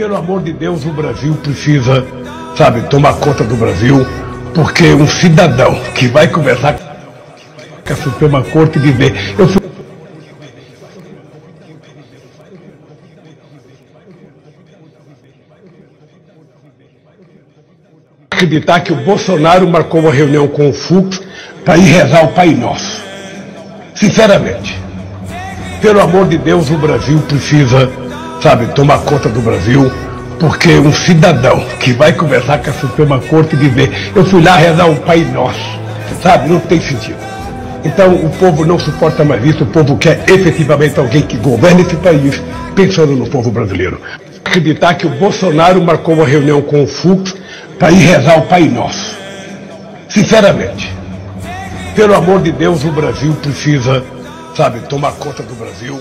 Pelo amor de Deus, o Brasil precisa, sabe, tomar conta do Brasil, porque um cidadão que vai conversar com a Suprema Corte e dizer, eu acreditar que o Bolsonaro marcou uma reunião com o Fux para ir rezar o Pai Nosso. Sinceramente, pelo amor de Deus, o Brasil precisa, sabe, tomar conta do Brasil, porque um cidadão que vai conversar com a Suprema Corte e dizer, eu fui lá rezar o Pai Nosso, sabe, não tem sentido. Então o povo não suporta mais isso, o povo quer efetivamente alguém que governe esse país, pensando no povo brasileiro. Acreditar que o Bolsonaro marcou uma reunião com o Fux para ir rezar o Pai Nosso. Sinceramente, pelo amor de Deus, o Brasil precisa, sabe, tomar conta do Brasil.